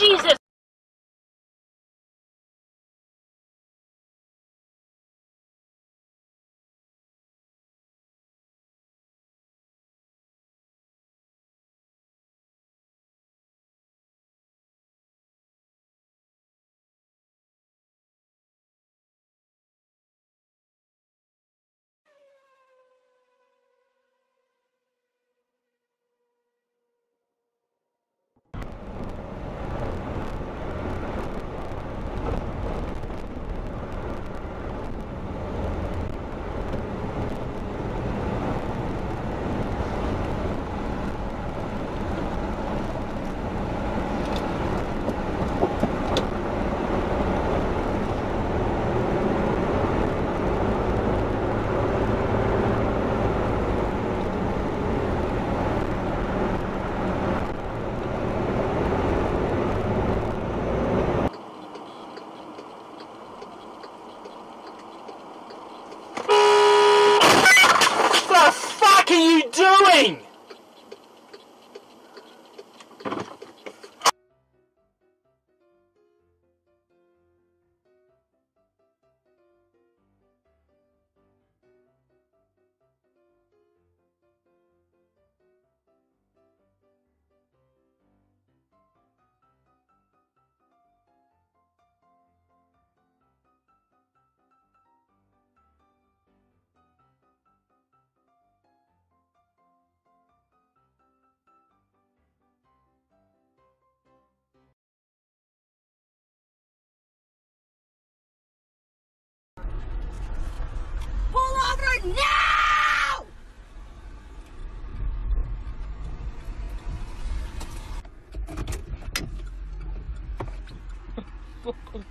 Jesus. No! Fuck off.